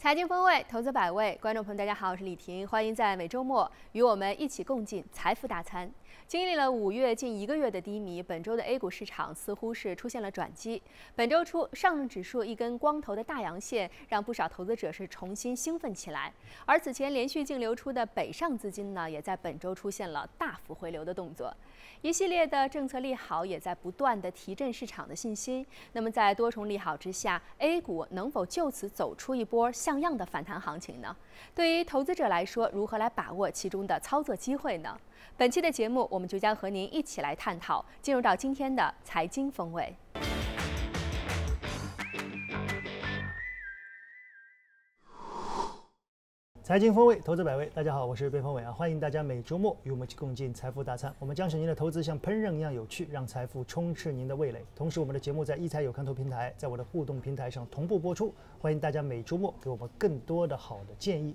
财经风味，投资百味，观众朋友大家好，我是李婷，欢迎在每周末与我们一起共进财富大餐。经历了五月近一个月的低迷，本周的 A 股市场似乎是出现了转机。本周初，上证指数一根光头的大阳线，让不少投资者是重新兴奋起来。而此前连续净流出的北上资金呢，也在本周出现了大幅回流的动作。一系列的政策利好也在不断的提振市场的信心。那么在多重利好之下，A 股能否就此走出一波像样的反弹行情呢？对于投资者来说，如何来把握其中的操作机会呢？本期的节目，我们就将和您一起来探讨。进入到今天的财经风味。财经风味，投资百味。大家好，我是贝峰伟啊，欢迎大家每周末与我们一起共进财富大餐。我们将使您的投资像烹饪一样有趣，让财富充斥您的味蕾。同时，我们的节目在一财有看头平台，在我的互动平台上同步播出。欢迎大家每周末给我们更多的好的建议。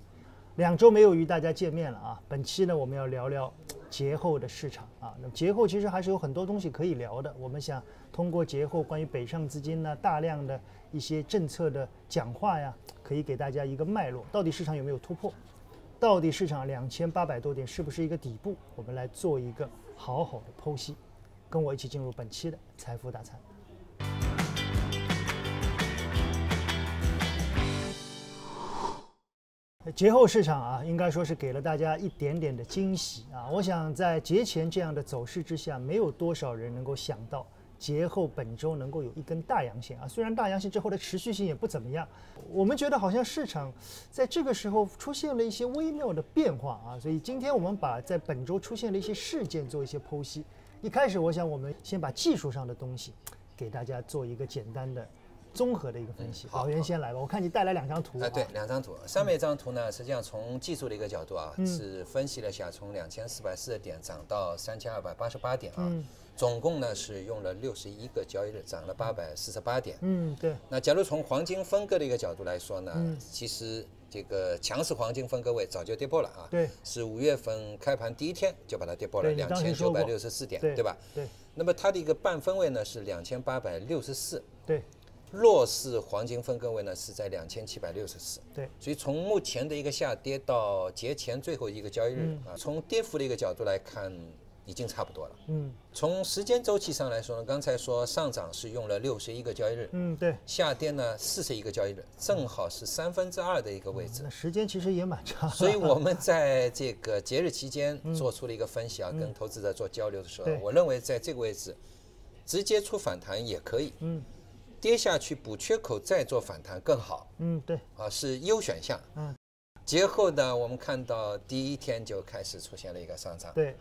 两周没有与大家见面了啊，本期呢我们要聊聊节后的市场啊。那么节后其实还是有很多东西可以聊的。我们想通过节后关于北上资金呢大量的一些政策的讲话呀，可以给大家一个脉络，到底市场有没有突破？到底市场两千八百多点是不是一个底部？我们来做一个好好的剖析。跟我一起进入本期的财富大餐。节后市场啊，应该说是给了大家一点点的惊喜啊。我想在节前这样的走势之下，没有多少人能够想到节后本周能够有一根大阳线啊。虽然大阳线之后的持续性也不怎么样，我们觉得好像市场在这个时候出现了一些微妙的变化啊。所以今天我们把在本周出现的一些事件做一些剖析。一开始，我想我们先把技术上的东西给大家做一个简单的。综合的一个分析，老袁先来吧。我看你带来两张图。啊，对，两张图。上面一张图呢，实际上从技术的一个角度啊，是分析了一下，从两千四百四十点涨到三千二百八十八点啊，总共呢是用了六十一个交易日，涨了八百四十八点。嗯，对。那假如从黄金分割的一个角度来说呢，其实这个强势黄金分割位早就跌破了啊。对。是五月份开盘第一天就把它跌破了两千九百六十四点，对吧？对。那么它的一个半分位呢是两千八百六十四。对。弱势黄金分割位呢是在两千七百六十四，对，所以从目前的一个下跌到节前最后一个交易日啊，从跌幅的一个角度来看，已经差不多了。嗯，从时间周期上来说呢，刚才说上涨是用了六十一个交易日，嗯，对，下跌呢四十一个交易日，正好是三分之二的一个位置。那时间其实也蛮长。所以我们在这个节日期间 做出了一个分析啊，跟投资者做交流的时候，我认为在这个位置直接出反弹也可以。嗯。跌下去补缺口再做反弹更好，嗯，对，啊是优选项，嗯，节后呢，我们看到第一天就开始出现了一个上涨，对，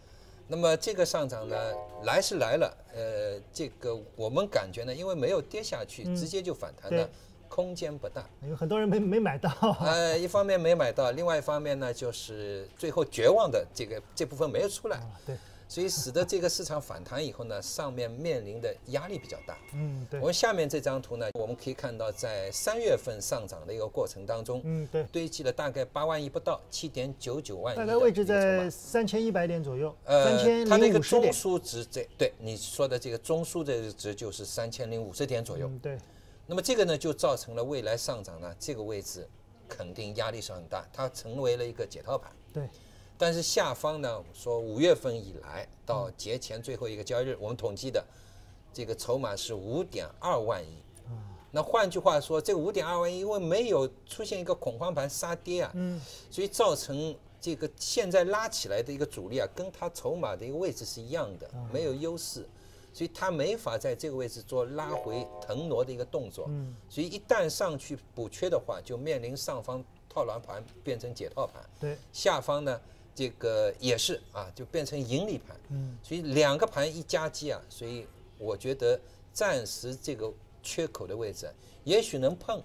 那么这个上涨呢来是来了，呃，这个我们感觉呢，因为没有跌下去，直接就反弹的空间不大，有很多人没没买到，呃，一方面没买到，另外一方面呢，就是最后绝望的这个这部分没有出来，对。所以使得这个市场反弹以后呢，上面面临的压力比较大。嗯，对。我们下面这张图呢，我们可以看到，在三月份上涨的一个过程当中，嗯，对，堆积了大概八万亿不到，七点九九万亿。大概位置在三千一百点左右。呃，三千它那个中枢值这对你说的这个中枢这个值就是三千零五十点左右。嗯，对。那么这个呢，就造成了未来上涨呢，这个位置肯定压力是很大，它成为了一个解套盘。对。但是下方呢，说五月份以来到节前最后一个交易日，我们统计的这个筹码是五点二万亿。那换句话说，这个五点二万亿，因为没有出现一个恐慌盘杀跌啊，嗯，所以造成这个现在拉起来的一个阻力啊，跟它筹码的一个位置是一样的，没有优势，所以它没法在这个位置做拉回腾挪的一个动作。嗯，所以一旦上去补缺的话，就面临上方套牢盘变成解套盘。对，下方呢？这个也是啊，就变成盈利盘，嗯，所以两个盘一夹击啊，所以我觉得暂时这个缺口的位置也许能碰，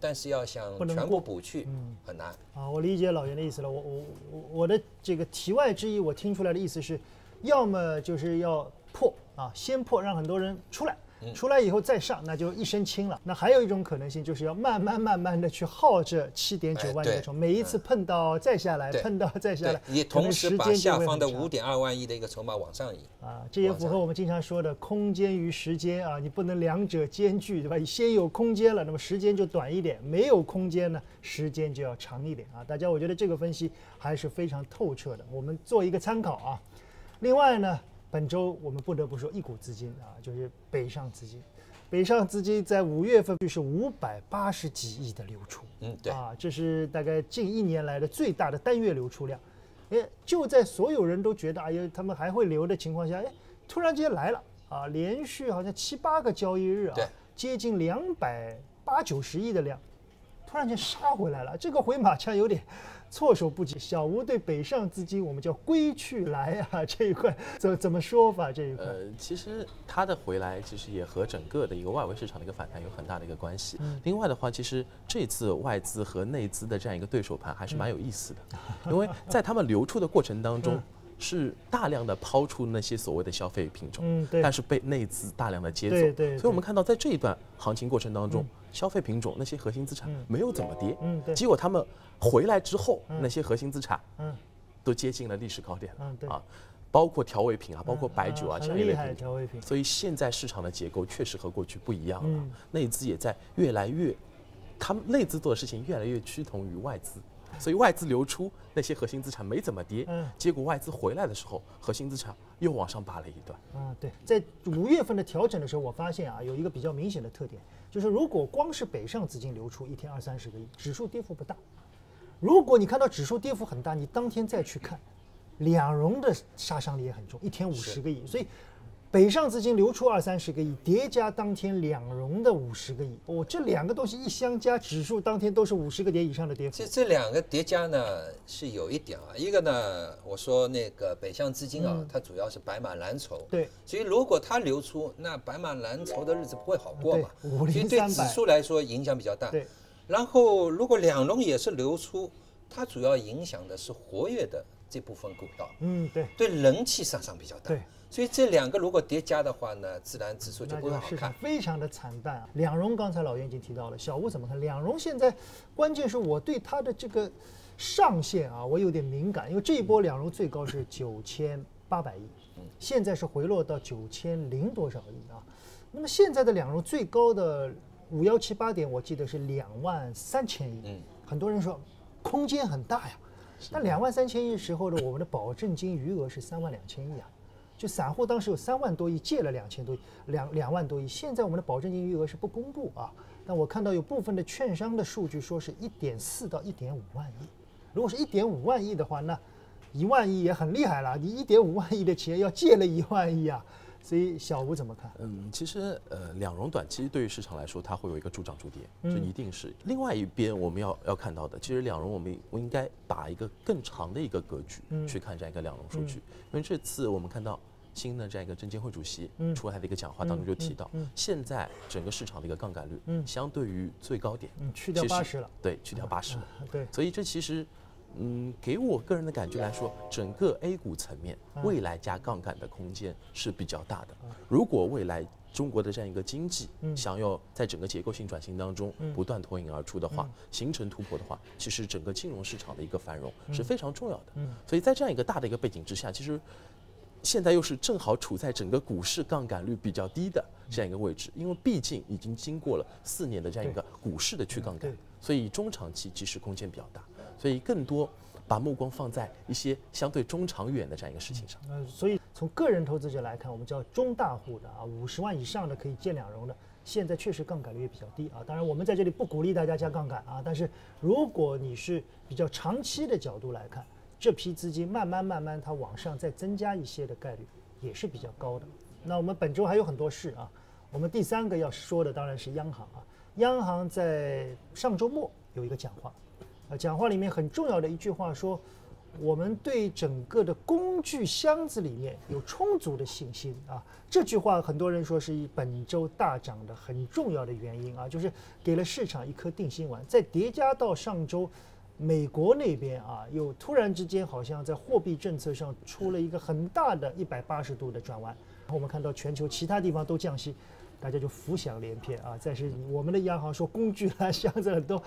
但是要想全部补去，嗯，很难。啊，我理解老袁的意思了。我我我我的这个题外之意，我听出来的意思是，要么就是要破啊，先破，让很多人出来，出来以后再上，那就一身轻了。那还有一种可能性，就是要慢慢慢慢的去耗这七点九万亿的筹码，每一次碰到再下来，碰到再下来，也同时把下方的五点二万亿的一个筹码往上移。啊，这也符合我们经常说的空间与时间啊，你不能两者兼具，对吧？你先有空间了，那么时间就短一点；没有空间呢，时间就要长一点啊。大家，我觉得这个分析还是非常透彻的，我们做一个参考啊。另外呢。本周我们不得不说一股资金啊，就是北上资金。北上资金在五月份就是五百八十几亿的流出，嗯，对啊，这是大概近一年来的最大的单月流出量。哎，就在所有人都觉得哎呀他们还会流的情况下，哎，突然间来了啊，连续好像七八个交易日啊，接近两百八九十亿的量，突然间杀回来了，这个回马枪有点。措手不及，小吴对北上资金，我们叫归去来啊这一块怎怎么说法？这一块，呃，其实它的回来其实也和整个的一个外围市场的一个反弹有很大的一个关系。另外的话，其实这次外资和内资的这样一个对手盘还是蛮有意思的，因为在他们流出的过程当中。是大量的抛出那些所谓的消费品种，嗯，对，但是被内资大量的接走，对对，所以我们看到在这一段行情过程当中，消费品种那些核心资产没有怎么跌，嗯，对，结果他们回来之后，那些核心资产，嗯，都接近了历史高点，嗯，对，啊，包括调味品啊，包括白酒啊这样一类调味品，所以现在市场的结构确实和过去不一样了，内资也在越来越，他们内资做的事情越来越趋同于外资。所以外资流出那些核心资产没怎么跌，嗯，结果外资回来的时候，核心资产又往上拔了一段。啊，对，在五月份的调整的时候，我发现啊，有一个比较明显的特点，就是如果光是北上资金流出一天二三十个亿，指数跌幅不大；如果你看到指数跌幅很大，你当天再去看，两融的杀伤力也很重，一天五十个亿，所以。北上资金流出二三十个亿，叠加当天两融的五十个亿，哦，这两个东西一相加，指数当天都是五十个点以上的跌幅。这这两个叠加呢是有一点啊，一个呢，我说那个北向资金啊，它主要是白马蓝筹，对，所以如果它流出，那白马蓝筹的日子不会好过嘛，所以对指数来说影响比较大。对，然后如果两融也是流出，它主要影响的是活跃的这部分股票，嗯，对，对人气上涨比较大。对。所以这两个如果叠加的话呢，自然指数就不会好看，非常的惨淡啊。两融刚才老袁已经提到了，小吴怎么看？两融现在关键是我对它的这个上限啊，我有点敏感，因为这一波两融最高是九千八百亿，现在是回落到九千零多少亿啊？那么现在的两融最高的五幺七八点，我记得是两万三千亿，嗯，很多人说空间很大呀，但两万三千亿时候呢，我们的保证金余额是三万两千亿啊。就散户当时有三万多亿借了两千多亿，两两万多亿。现在我们的保证金余额是不公布啊，但我看到有部分的券商的数据说是一点四到一点五万亿。如果是一点五万亿的话，那一万亿也很厉害了。你一点五万亿的钱要借了一万亿啊，所以小吴怎么看？嗯，其实呃，两融短期对于市场来说，它会有一个助涨助跌，这一定是。另外一边我们要要看到的，其实两融我们我应该把一个更长的一个格局去看这样一个两融数据，因为这次我们看到。新的这样一个证监会主席出来的一个讲话当中就提到，现在整个市场的一个杠杆率，相对于最高点，去掉八十了，对，去掉八十了，对，所以这其实，嗯，给我个人的感觉来说，整个 A 股层面未来加杠杆的空间是比较大的。如果未来中国的这样一个经济想要在整个结构性转型当中不断脱颖而出的话，形成突破的话，其实整个金融市场的一个繁荣是非常重要的。所以在这样一个大的一个背景之下，其实。现在又是正好处在整个股市杠杆率比较低的这样一个位置，因为毕竟已经经过了四年的这样一个股市的去杠杆，所以中长期其实空间比较大，所以更多把目光放在一些相对中长远的这样一个事情上。呃，所以从个人投资者来看，我们叫中大户的啊，五十万以上的可以建两融的，现在确实杠杆率也比较低啊。当然，我们在这里不鼓励大家加杠杆啊，但是如果你是比较长期的角度来看。这批资金慢慢慢慢，它往上再增加一些的概率也是比较高的。那我们本周还有很多事啊。我们第三个要说的当然是央行啊。央行在上周末有一个讲话，啊，讲话里面很重要的一句话说，我们对整个的工具箱子里面有充足的信心啊。这句话很多人说是本周大涨的很重要的原因啊，就是给了市场一颗定心丸。再叠加到上周。美国那边啊，又突然之间好像在货币政策上出了一个很大的一百八十度的转弯。然后我们看到全球其他地方都降息，大家就浮想联翩啊。再是我们的央行说工具啊箱子很多，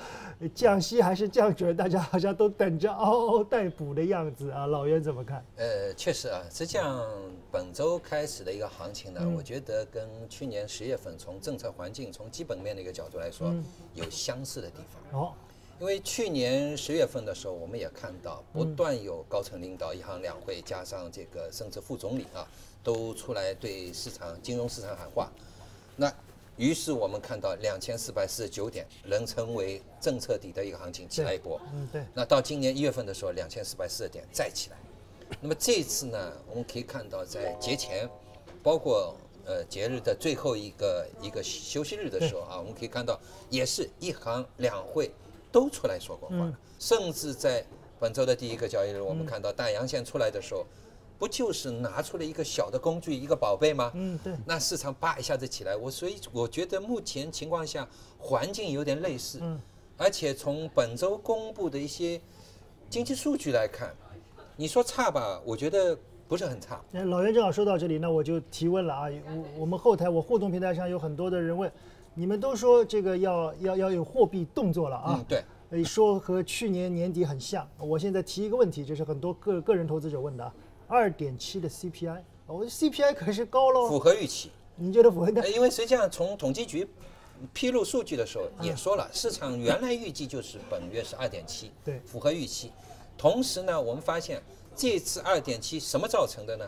降息还是降准，大家好像都等着嗷嗷待哺的样子啊。老袁怎么看？呃，确实啊，实际上本周开始的一个行情呢，我觉得跟去年十月份从政策环境、从基本面的一个角度来说，有相似的地方。哦。因为去年十月份的时候，我们也看到不断有高层领导、一行两会，加上这个甚至副总理啊，都出来对市场、金融市场喊话。那于是我们看到两千四百四十九点能成为政策底的一个行情起来一波。嗯，对。那到今年一月份的时候，两千四百四十点再起来。那么这次呢，我们可以看到在节前，包括呃节日的最后一个一个休息日的时候啊，我们可以看到也是一行两会。都出来说过话了，甚至在本周的第一个交易日，我们看到大阳线出来的时候，不就是拿出了一个小的工具，一个宝贝吗？嗯，对。那市场叭一下子起来，我所以我觉得目前情况下环境有点类似，嗯，而且从本周公布的一些经济数据来看，你说差吧，我觉得不是很差。老袁正好说到这里，那我就提问了啊，我我们后台我互动平台上有很多的人问。你们都说这个要要要有货币动作了啊？对，说和去年年底很像。我现在提一个问题，就是很多个个人投资者问的啊，二点七的 CPI，我 CPI 可是高喽，符合预期。你觉得符合？因为实际上从统计局披露数据的时候也说了，市场原来预计就是本月是二点七，对，符合预期。同时呢，我们发现这次二点七什么造成的呢？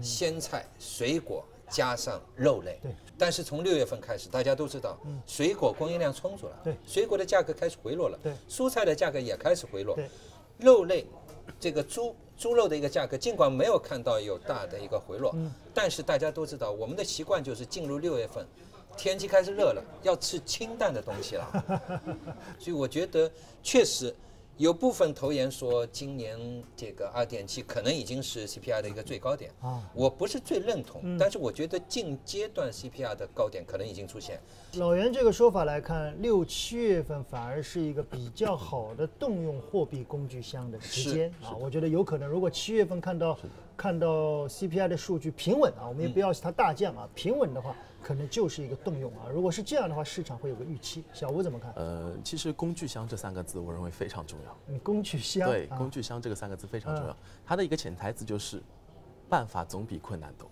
鲜菜、水果。加上肉类，对，但是从六月份开始，大家都知道，水果供应量充足了，对，水果的价格开始回落了，对，蔬菜的价格也开始回落，对，肉类，这个猪猪肉的一个价格，尽管没有看到有大的一个回落，嗯，但是大家都知道，我们的习惯就是进入六月份，天气开始热了，要吃清淡的东西了，所以我觉得确实。有部分投研说，今年这个二点七可能已经是 CPI 的一个最高点啊，我不是最认同，但是我觉得近阶段 CPI 的高点可能已经出现。老袁这个说法来看，六七月份反而是一个比较好的动用货币工具箱的时间啊，我觉得有可能，如果七月份看到看到 CPI 的数据平稳啊，我们也不要它大降啊，平稳的话。可能就是一个动用啊，如果是这样的话，市场会有个预期。小吴怎么看？呃，其实工具箱这三个字，我认为非常重要。嗯，工具箱。对，工具箱这个三个字非常重要。它的一个潜台词就是，办法总比困难多。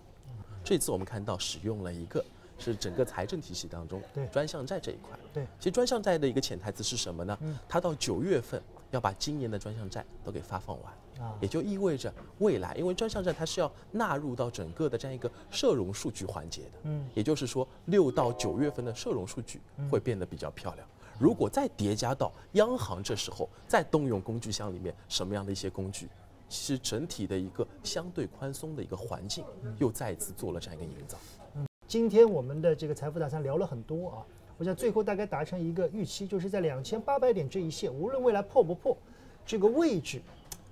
这次我们看到使用了一个，是整个财政体系当中对专项债这一块。对，其实专项债的一个潜台词是什么呢？它到九月份要把今年的专项债都给发放完啊。也就意味着未来，因为专项债它是要纳入到整个的这样一个社融数据环节的，嗯，也就是说六到九月份的社融数据会变得比较漂亮。如果再叠加到央行这时候再动用工具箱里面什么样的一些工具，其实整体的一个相对宽松的一个环境又再次做了这样一个营造。嗯，今天我们的这个财富大餐聊了很多啊，我想最后大概达成一个预期，就是在两千八百点这一线，无论未来破不破，这个位置。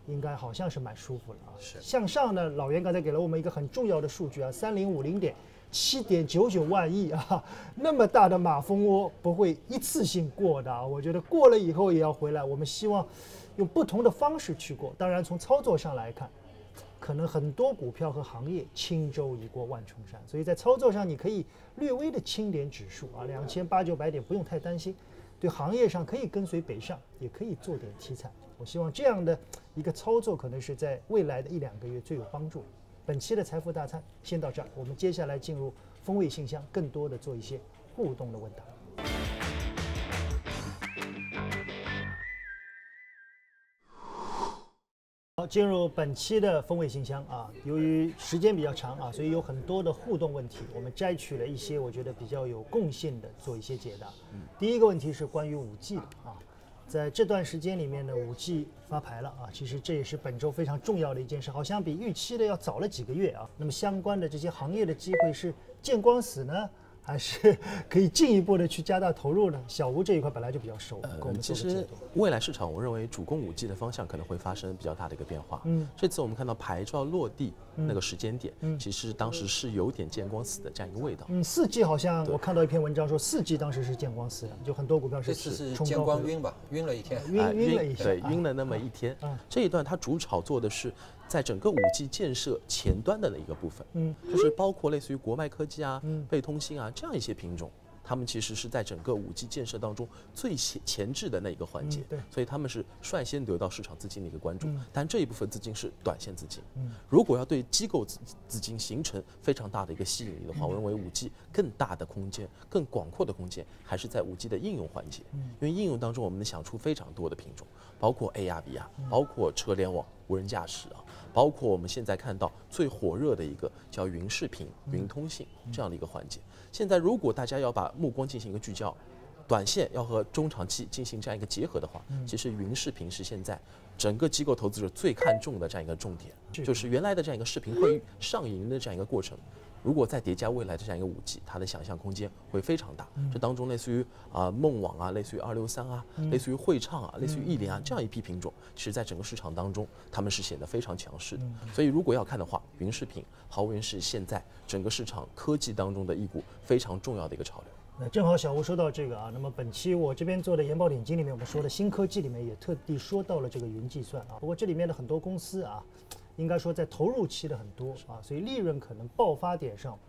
应该好像是蛮舒服了啊。是向上呢，老袁刚才给了我们一个很重要的数据啊，三零五零点七点九九万亿啊，那么大的马蜂窝不会一次性过的啊。我觉得过了以后也要回来。我们希望用不同的方式去过。当然，从操作上来看，可能很多股票和行业轻舟已过万重山，所以在操作上你可以略微的轻点指数啊，两千八九百点不用太担心。对行业上可以跟随北上，也可以做点题材。我希望这样的一个操作，可能是在未来的一两个月最有帮助。本期的财富大餐先到这儿，我们接下来进入风味信箱，更多的做一些互动的问答。进入本期的风味信箱啊，由于时间比较长啊，所以有很多的互动问题，我们摘取了一些我觉得比较有共性的做一些解答。第一个问题是关于五 G 的啊。在这段时间里面呢，五 G 发牌了啊，其实这也是本周非常重要的一件事，好像比预期的要早了几个月啊。那么相关的这些行业的机会是见光死呢？还是可以进一步的去加大投入呢？小吴这一块本来就比较熟，呃，其实未来市场，我认为主攻五 G 的方向可能会发生比较大的一个变化。嗯，这次我们看到牌照落地那个时间点，嗯，其实当时是有点见光死的这样一个味道。嗯，四 G 好像我看到一篇文章说四 G 当时是见光死的，就很多股票是这次是见光晕吧，晕了一天，晕晕了一天，对，晕了那么一天。嗯，这一段它主炒作的是在整个五 G 建设前端的那一个部分，嗯，就是包括类似于国脉科技啊、贝通信啊这样一些品种。他们其实是在整个五 G 建设当中最前前置的那一个环节，对，所以他们是率先得到市场资金的一个关注。但这一部分资金是短线资金，如果要对机构资资金形成非常大的一个吸引力的话，我认为五 G 更大的空间、更广阔的空间还是在五 G 的应用环节，因为应用当中我们能想出非常多的品种，包括 AR、VR，包括车联网、无人驾驶啊。包括我们现在看到最火热的一个叫云视频、云通信这样的一个环节。现在如果大家要把目光进行一个聚焦，短线要和中长期进行这样一个结合的话，其实云视频是现在整个机构投资者最看重的这样一个重点，就是原来的这样一个视频会上瘾的这样一个过程。如果再叠加未来的这样一个五 G，它的想象空间会非常大。这当中类似于啊梦网啊，类似于二六三啊，类似于汇畅啊，类似于易联啊这样一批品种，其实在整个市场当中，他们是显得非常强势的。所以如果要看的话，云视频毫无疑问是现在整个市场科技当中的一股非常重要的一个潮流。那正好小吴说到这个啊，那么本期我这边做的研报点睛里面，我们说的新科技里面也特地说到了这个云计算啊。不过这里面的很多公司啊。应该说，在投入期的很多啊，所以利润可能爆发点上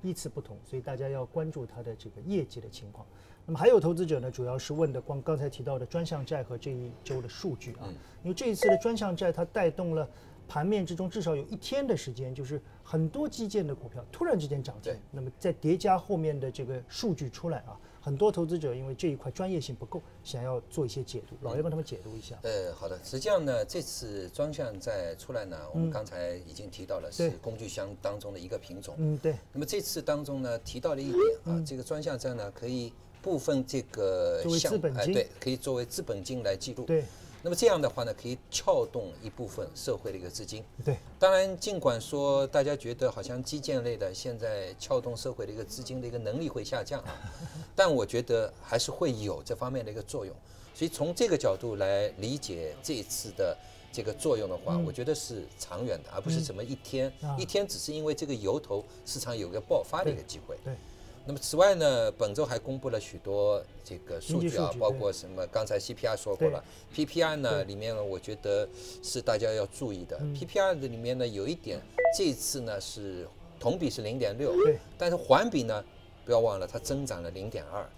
依次不同，所以大家要关注它的这个业绩的情况。那么还有投资者呢，主要是问的光刚才提到的专项债和这一周的数据啊，因为这一次的专项债它带动了盘面之中至少有一天的时间，就是很多基建的股票突然之间涨停，那么再叠加后面的这个数据出来啊。很多投资者因为这一块专业性不够，想要做一些解读，老爷帮他们解读一下。呃，好的，实际上呢，这次专项债出来呢，我们刚才已经提到了是工具箱当中的一个品种。嗯，对。那么这次当中呢，提到了一点啊，这个专项债呢可以部分这个项哎对，可以作为资本金来记录。对。那么这样的话呢，可以撬动一部分社会的一个资金。对，当然，尽管说大家觉得好像基建类的现在撬动社会的一个资金的一个能力会下降啊，但我觉得还是会有这方面的一个作用。所以从这个角度来理解这一次的这个作用的话，我觉得是长远的，而不是什么一天一天只是因为这个由头市场有个爆发的一个机会。对。那么此外呢，本周还公布了许多这个数据啊，包括什么？刚才 CPI 说过了，PPI 呢里面呢，我觉得是大家要注意的。PPI 的里面呢，有一点，这次呢是同比是零点六，但是环比呢，不要忘了它增长了零点二，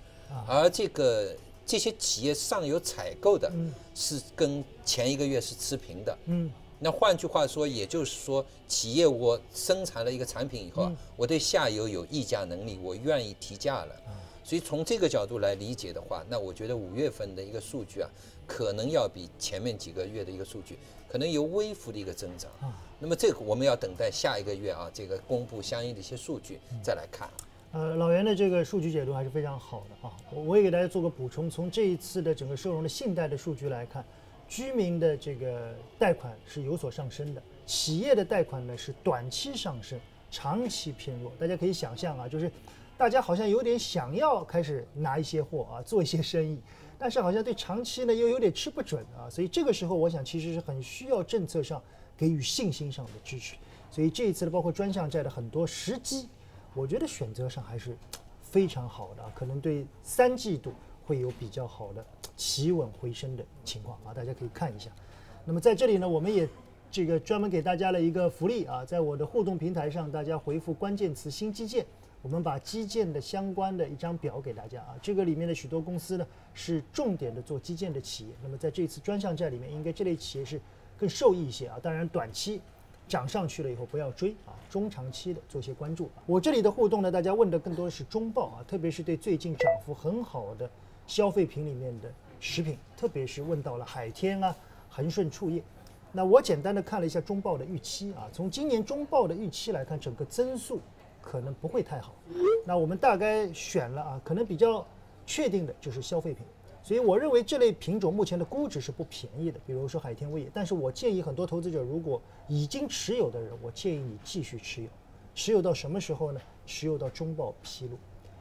而这个这些企业上游采购的，是跟前一个月是持平的。嗯。那换句话说，也就是说，企业我生产了一个产品以后，我对下游有议价能力，我愿意提价了。所以从这个角度来理解的话，那我觉得五月份的一个数据啊，可能要比前面几个月的一个数据，可能有微幅的一个增长。那么这个我们要等待下一个月啊，这个公布相应的一些数据再来看。呃，老袁的这个数据解读还是非常好的啊。我我也给大家做个补充，从这一次的整个收容的信贷的数据来看。居民的这个贷款是有所上升的，企业的贷款呢是短期上升，长期偏弱。大家可以想象啊，就是大家好像有点想要开始拿一些货啊，做一些生意，但是好像对长期呢又有点吃不准啊。所以这个时候，我想其实是很需要政策上给予信心上的支持。所以这一次的包括专项债的很多时机，我觉得选择上还是非常好的，可能对三季度会有比较好的。企稳回升的情况啊，大家可以看一下。那么在这里呢，我们也这个专门给大家了一个福利啊，在我的互动平台上，大家回复关键词“新基建”，我们把基建的相关的一张表给大家啊。这个里面的许多公司呢，是重点的做基建的企业。那么在这次专项债里面，应该这类企业是更受益一些啊。当然，短期涨上去了以后不要追啊，中长期的做些关注。我这里的互动呢，大家问的更多的是中报啊，特别是对最近涨幅很好的消费品里面的。食品，特别是问到了海天啊、恒顺畜业，那我简单的看了一下中报的预期啊，从今年中报的预期来看，整个增速可能不会太好。那我们大概选了啊，可能比较确定的就是消费品，所以我认为这类品种目前的估值是不便宜的，比如说海天味业。但是我建议很多投资者，如果已经持有的人，我建议你继续持有，持有到什么时候呢？持有到中报披露。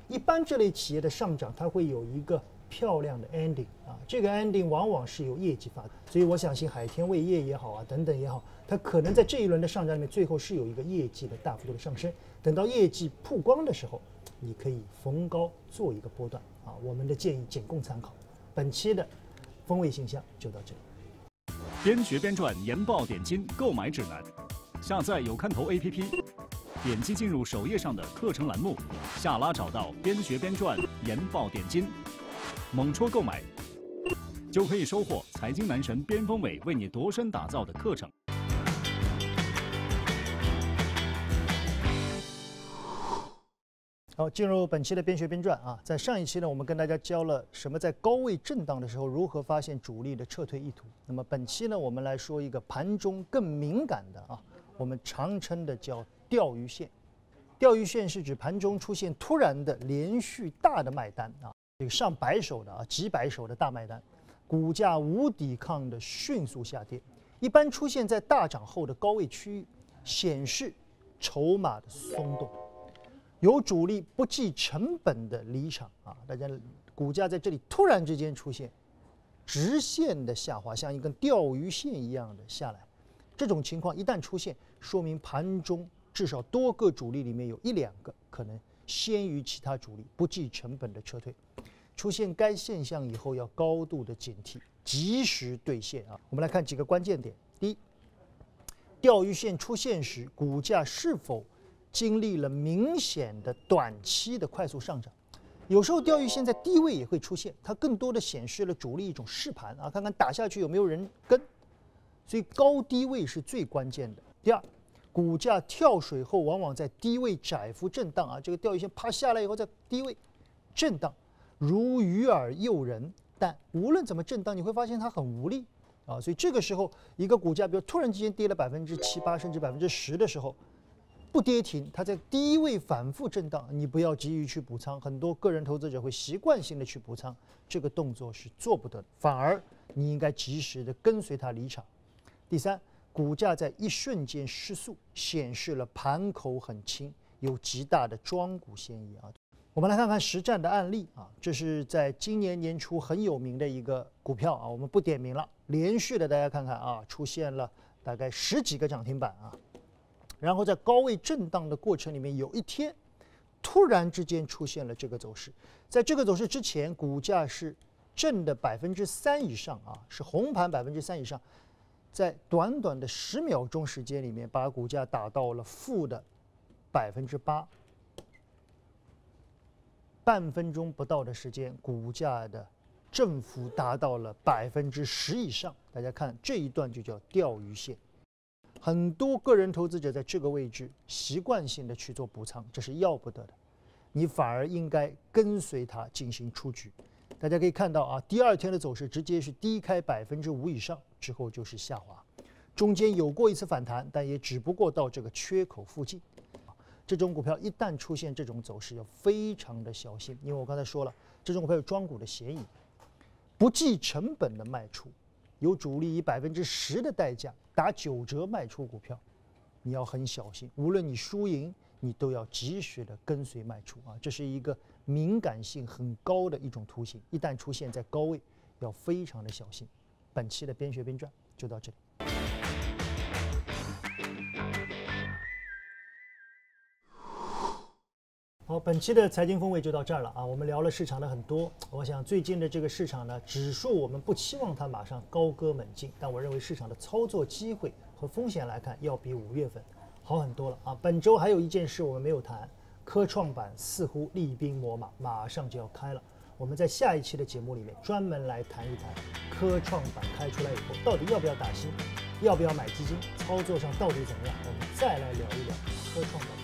一般这类企业的上涨，它会有一个。漂亮的 ending 啊，这个 ending 往往是由业绩发的，所以我相信海天味业也好啊，等等也好，它可能在这一轮的上涨里面，最后是有一个业绩的大幅度的上升。等到业绩曝光的时候，你可以逢高做一个波段啊。我们的建议仅供参考。本期的风味信箱就到这里。边学边赚研报点金购买指南，下载有看头 APP，点击进入首页上的课程栏目，下拉找到边学边赚研报点金，猛戳购买，就可以收获财经男神边锋伟为你度身打造的课程。好，进入本期的边学边赚啊，在上一期呢，我们跟大家教了什么在高位震荡的时候如何发现主力的撤退意图。那么本期呢，我们来说一个盘中更敏感的啊，我们常称的叫钓鱼线。钓鱼线是指盘中出现突然的连续大的卖单啊，这个上百手的啊，几百手的大卖单，股价无抵抗的迅速下跌，一般出现在大涨后的高位区域，显示筹码的松动。有主力不计成本的离场啊，大家股价在这里突然之间出现直线的下滑，像一根钓鱼线一样的下来，这种情况一旦出现，说明盘中至少多个主力里面有一两个可能先于其他主力不计成本的撤退。出现该现象以后，要高度的警惕，及时兑现啊。我们来看几个关键点：第一，钓鱼线出现时，股价是否？经历了明显的短期的快速上涨，有时候钓鱼线在低位也会出现，它更多的显示了主力一种试盘啊，看看打下去有没有人跟，所以高低位是最关键的。第二，股价跳水后往往在低位窄幅震荡啊，这个钓鱼线啪下来以后在低位震荡，如鱼饵诱人，但无论怎么震荡，你会发现它很无力啊，所以这个时候一个股价比如突然之间跌了百分之七八甚至百分之十的时候。不跌停，它在低位反复震荡，你不要急于去补仓。很多个人投资者会习惯性的去补仓，这个动作是做不得的。反而你应该及时的跟随它离场。第三，股价在一瞬间失速，显示了盘口很轻，有极大的庄股嫌疑啊。我们来看看实战的案例啊，这是在今年年初很有名的一个股票啊，我们不点名了，连续的大家看看啊，出现了大概十几个涨停板啊。然后在高位震荡的过程里面，有一天突然之间出现了这个走势。在这个走势之前，股价是正的百分之三以上啊，是红盘百分之三以上。在短短的十秒钟时间里面，把股价打到了负的百分之八。半分钟不到的时间，股价的振幅达到了百分之十以上。大家看这一段就叫钓鱼线。很多个人投资者在这个位置习惯性的去做补仓，这是要不得的。你反而应该跟随它进行出局。大家可以看到啊，第二天的走势直接是低开百分之五以上，之后就是下滑，中间有过一次反弹，但也只不过到这个缺口附近。这种股票一旦出现这种走势，要非常的小心，因为我刚才说了，这种股票有庄股的嫌疑，不计成本的卖出。有主力以百分之十的代价打九折卖出股票，你要很小心。无论你输赢，你都要及时的跟随卖出啊！这是一个敏感性很高的一种图形，一旦出现在高位，要非常的小心。本期的边学边赚就到这里。好，本期的财经风味就到这儿了啊！我们聊了市场的很多，我想最近的这个市场呢，指数我们不期望它马上高歌猛进，但我认为市场的操作机会和风险来看，要比五月份好很多了啊！本周还有一件事我们没有谈，科创板似乎厉兵秣马，马上就要开了，我们在下一期的节目里面专门来谈一谈科创板开出来以后，到底要不要打新，要不要买基金，操作上到底怎么样，我们再来聊一聊科创板。